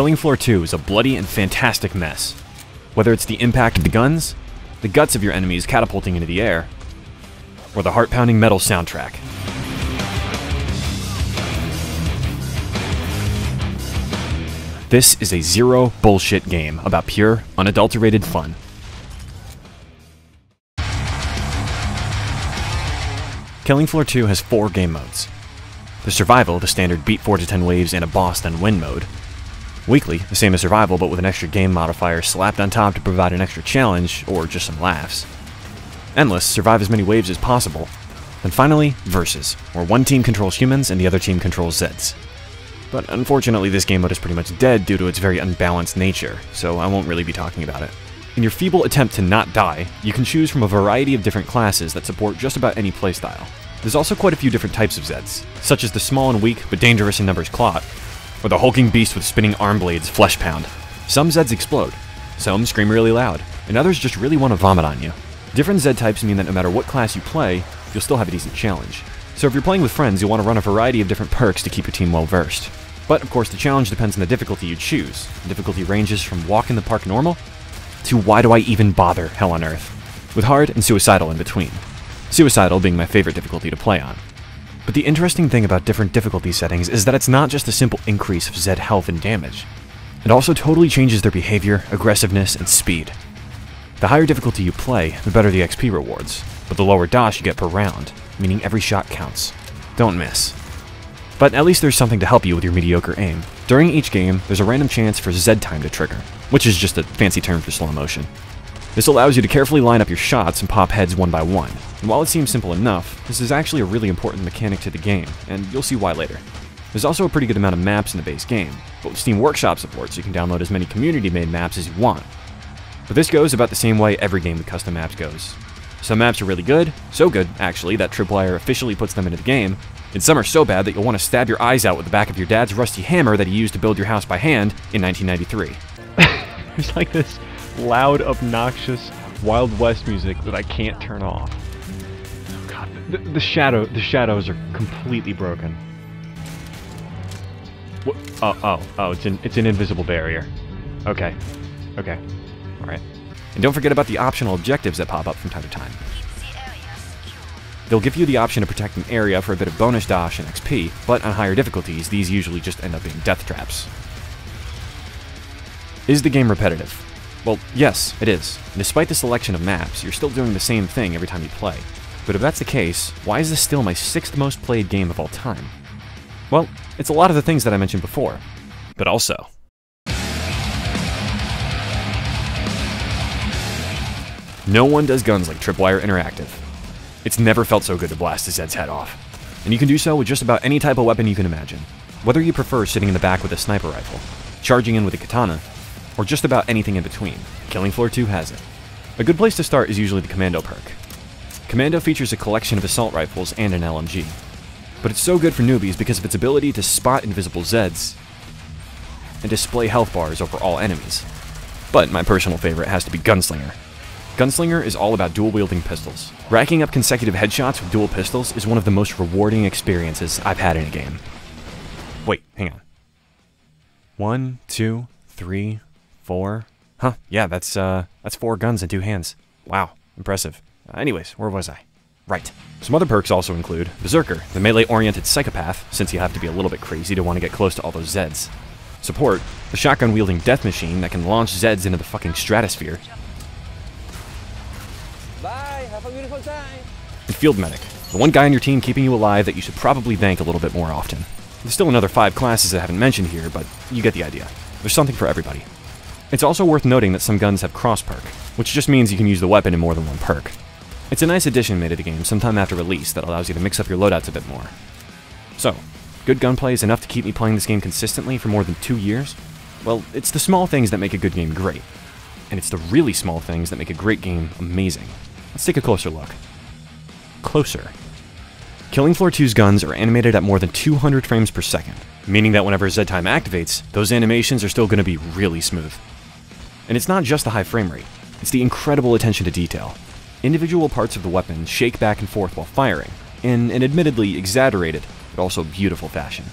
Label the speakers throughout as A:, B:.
A: Killing Floor 2 is a bloody and fantastic mess. Whether it's the impact of the guns, the guts of your enemies catapulting into the air, or the heart pounding metal soundtrack. This is a zero bullshit game about pure, unadulterated fun. Killing Floor 2 has four game modes. The Survival, the standard beat 4 to 10 waves and a boss then win mode. Weekly, the same as Survival but with an extra game modifier slapped on top to provide an extra challenge or just some laughs. Endless, survive as many waves as possible. And finally, Versus, where one team controls humans and the other team controls Zeds. But unfortunately, this game mode is pretty much dead due to its very unbalanced nature, so I won't really be talking about it. In your feeble attempt to not die, you can choose from a variety of different classes that support just about any playstyle. There's also quite a few different types of Zeds, such as the small and weak but dangerous in numbers Clot, or the hulking beast with spinning arm blades Flesh Pound. Some Zeds explode, some scream really loud, and others just really want to vomit on you. Different Zed types mean that no matter what class you play, you'll still have a decent challenge. So if you're playing with friends, you'll want to run a variety of different perks to keep your team well versed. But of course, the challenge depends on the difficulty you choose. The difficulty ranges from walk in the park normal to why do I even bother hell on earth, with hard and suicidal in between. Suicidal being my favorite difficulty to play on. But the interesting thing about different difficulty settings is that it's not just a simple increase of Zed health and damage. It also totally changes their behavior, aggressiveness, and speed. The higher difficulty you play, the better the XP rewards, but the lower Dosh you get per round, meaning every shot counts. Don't miss. But at least there's something to help you with your mediocre aim. During each game, there's a random chance for Z time to trigger, which is just a fancy term for slow motion. This allows you to carefully line up your shots and pop heads one by one, and while it seems simple enough, this is actually a really important mechanic to the game, and you'll see why later. There's also a pretty good amount of maps in the base game, but with Steam Workshop support so you can download as many community-made maps as you want. But this goes about the same way every game with custom maps goes. Some maps are really good, so good, actually, that Tripwire officially puts them into the game, and some are so bad that you'll want to stab your eyes out with the back of your dad's rusty hammer that he used to build your house by hand in 1993. There's like this loud, obnoxious Wild West music that I can't turn off. Oh god, the, the shadow, the shadows are completely broken. What? Oh, oh, oh! It's an it's an invisible barrier. Okay, okay, all right. And don't forget about the optional objectives that pop up from time to time. They'll give you the option to protect an area for a bit of bonus Dosh and XP, but on higher difficulties, these usually just end up being death traps. Is the game repetitive? Well, yes, it is. Despite the selection of maps, you're still doing the same thing every time you play. But if that's the case, why is this still my sixth most played game of all time? Well, it's a lot of the things that I mentioned before, but also. No one does guns like Tripwire Interactive. It's never felt so good to blast a Zed's head off. And you can do so with just about any type of weapon you can imagine. Whether you prefer sitting in the back with a sniper rifle, charging in with a katana, or just about anything in between, Killing Floor 2 has it. A good place to start is usually the Commando perk. Commando features a collection of assault rifles and an LMG. But it's so good for newbies because of its ability to spot invisible Zeds and display health bars over all enemies. But my personal favorite has to be Gunslinger, Gunslinger is all about dual wielding pistols. Racking up consecutive headshots with dual pistols is one of the most rewarding experiences I've had in a game. Wait, hang on. One, two, three, four. Huh, yeah, that's, uh, that's four guns in two hands. Wow, impressive. Uh, anyways, where was I? Right. Some other perks also include Berserker, the melee-oriented psychopath, since you have to be a little bit crazy to want to get close to all those Zeds. Support, the shotgun-wielding death machine that can launch Zeds into the fucking stratosphere.
B: Bye, have a beautiful time.
A: And Field Medic, the one guy on your team keeping you alive that you should probably thank a little bit more often. There's still another five classes I haven't mentioned here, but you get the idea. There's something for everybody. It's also worth noting that some guns have cross perk, which just means you can use the weapon in more than one perk. It's a nice addition made to the game sometime after release that allows you to mix up your loadouts a bit more. So, good gunplay is enough to keep me playing this game consistently for more than two years? Well, it's the small things that make a good game great. And it's the really small things that make a great game amazing. Let's take a closer look. Closer. Killing Floor 2's guns are animated at more than 200 frames per second, meaning that whenever Z-Time activates, those animations are still going to be really smooth. And it's not just the high frame rate, it's the incredible attention to detail. Individual parts of the weapon shake back and forth while firing, in an admittedly exaggerated, but also beautiful fashion.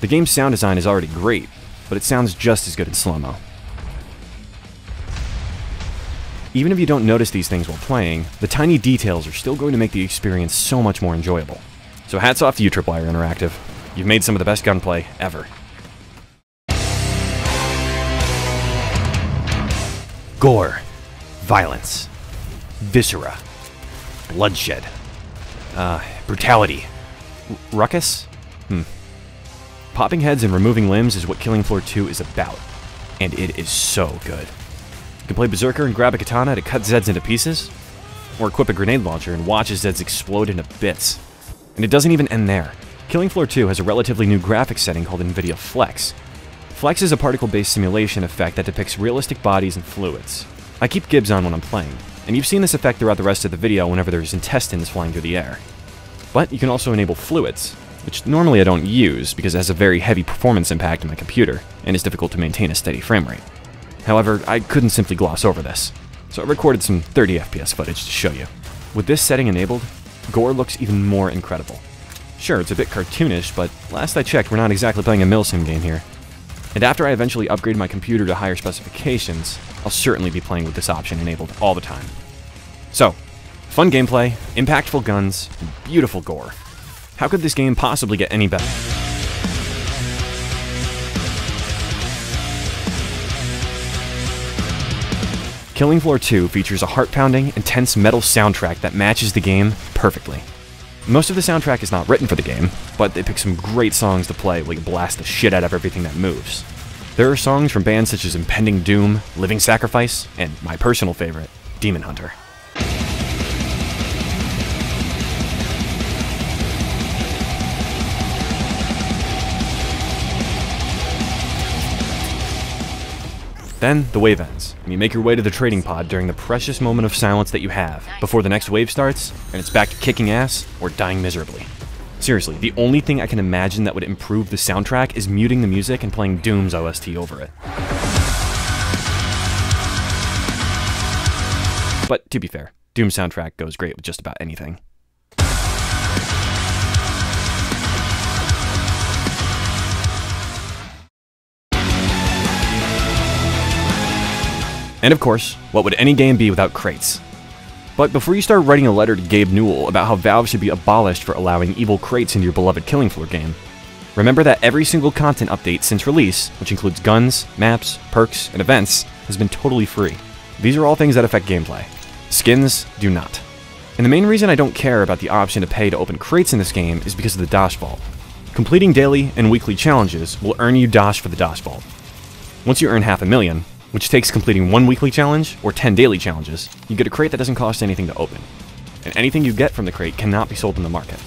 A: The game's sound design is already great, but it sounds just as good in slow-mo. Even if you don't notice these things while playing, the tiny details are still going to make the experience so much more enjoyable. So hats off to you, Tripwire Interactive. You've made some of the best gunplay ever. Gore, violence, viscera, bloodshed, uh, brutality, ruckus? Hmm. Popping heads and removing limbs is what Killing Floor 2 is about, and it is so good. You can play Berserker and grab a katana to cut Zeds into pieces, or equip a grenade launcher and watch as Zeds explode into bits. And it doesn't even end there. Killing Floor 2 has a relatively new graphics setting called NVIDIA Flex. Flex is a particle-based simulation effect that depicts realistic bodies and fluids. I keep Gibs on when I'm playing, and you've seen this effect throughout the rest of the video whenever there's intestines flying through the air. But you can also enable fluids, which normally I don't use because it has a very heavy performance impact on my computer and is difficult to maintain a steady frame rate. However, I couldn't simply gloss over this, so I recorded some 30 FPS footage to show you. With this setting enabled, Gore looks even more incredible. Sure, it's a bit cartoonish, but last I checked, we're not exactly playing a milsim game here. And after I eventually upgrade my computer to higher specifications, I'll certainly be playing with this option enabled all the time. So, fun gameplay, impactful guns, beautiful gore. How could this game possibly get any better? Killing Floor 2 features a heart-pounding, intense metal soundtrack that matches the game perfectly. Most of the soundtrack is not written for the game, but they pick some great songs to play you blast the shit out of everything that moves. There are songs from bands such as Impending Doom, Living Sacrifice, and my personal favorite, Demon Hunter. Then the wave ends, and you make your way to the trading pod during the precious moment of silence that you have before the next wave starts, and it's back to kicking ass or dying miserably. Seriously, the only thing I can imagine that would improve the soundtrack is muting the music and playing Doom's OST over it. But to be fair, Doom's soundtrack goes great with just about anything. And of course, what would any game be without crates? But before you start writing a letter to Gabe Newell about how Valve should be abolished for allowing evil crates into your beloved Killing Floor game, remember that every single content update since release, which includes guns, maps, perks, and events, has been totally free. These are all things that affect gameplay. Skins do not. And the main reason I don't care about the option to pay to open crates in this game is because of the Dosh Vault. Completing daily and weekly challenges will earn you Dosh for the Dosh Vault. Once you earn half a million, which takes completing one weekly challenge or 10 daily challenges, you get a crate that doesn't cost anything to open. And anything you get from the crate cannot be sold in the market.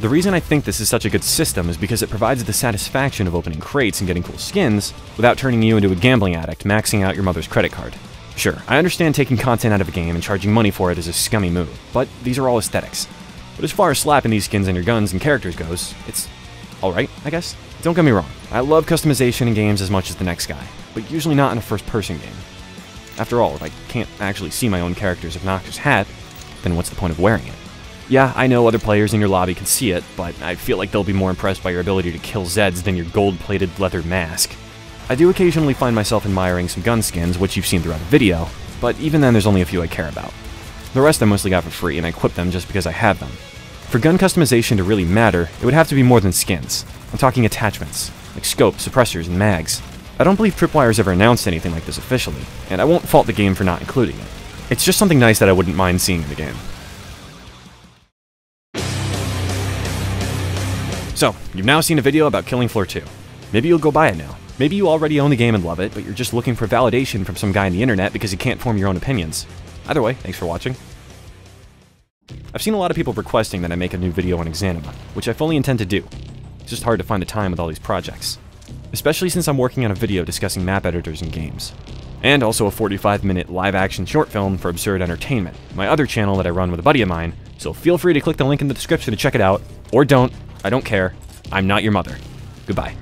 A: The reason I think this is such a good system is because it provides the satisfaction of opening crates and getting cool skins without turning you into a gambling addict maxing out your mother's credit card. Sure, I understand taking content out of a game and charging money for it is a scummy move, but these are all aesthetics. But as far as slapping these skins on your guns and characters goes, it's alright, I guess. Don't get me wrong, I love customization in games as much as the next guy, but usually not in a first person game. After all, if I can't actually see my own character's obnoxious hat, then what's the point of wearing it? Yeah, I know other players in your lobby can see it, but I feel like they'll be more impressed by your ability to kill Zeds than your gold plated leather mask. I do occasionally find myself admiring some gun skins, which you've seen throughout the video, but even then there's only a few I care about. The rest I mostly got for free, and I equip them just because I have them. For gun customization to really matter, it would have to be more than skins. I'm talking attachments, like scopes, suppressors, and mags. I don't believe Tripwire's ever announced anything like this officially, and I won't fault the game for not including it. It's just something nice that I wouldn't mind seeing in the game. So, you've now seen a video about Killing Floor 2. Maybe you'll go buy it now. Maybe you already own the game and love it, but you're just looking for validation from some guy on the internet because you can't form your own opinions. Either way, thanks for watching. I've seen a lot of people requesting that I make a new video on Exanima, which I fully intend to do. It's just hard to find the time with all these projects. Especially since I'm working on a video discussing map editors and games. And also a 45 minute live action short film for Absurd Entertainment, my other channel that I run with a buddy of mine, so feel free to click the link in the description to check it out, or don't, I don't care, I'm not your mother. Goodbye.